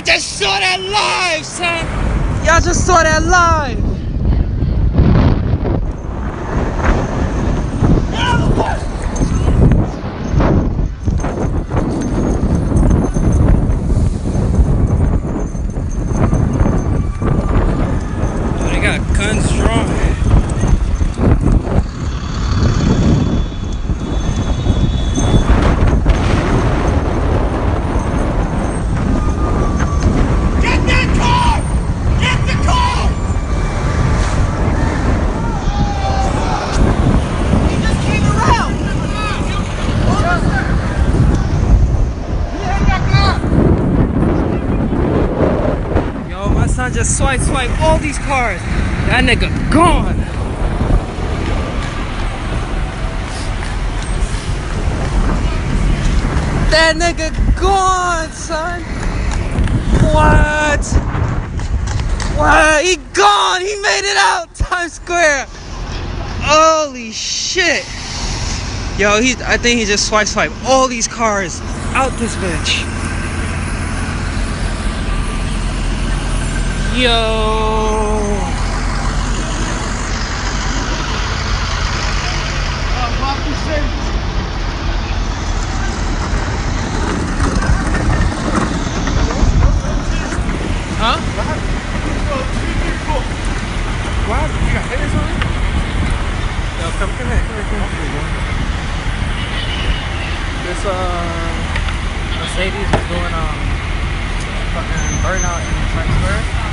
Y'all just saw that live, son. Y'all just saw that live. Just swipe, swipe all these cars. That nigga gone. That nigga gone, son. What? What? He gone. He made it out Times Square. Holy shit. Yo, he I think he just swipe swipe all these cars out this bitch. Yo. This uh Mercedes is doing um fucking burnout in Times Square.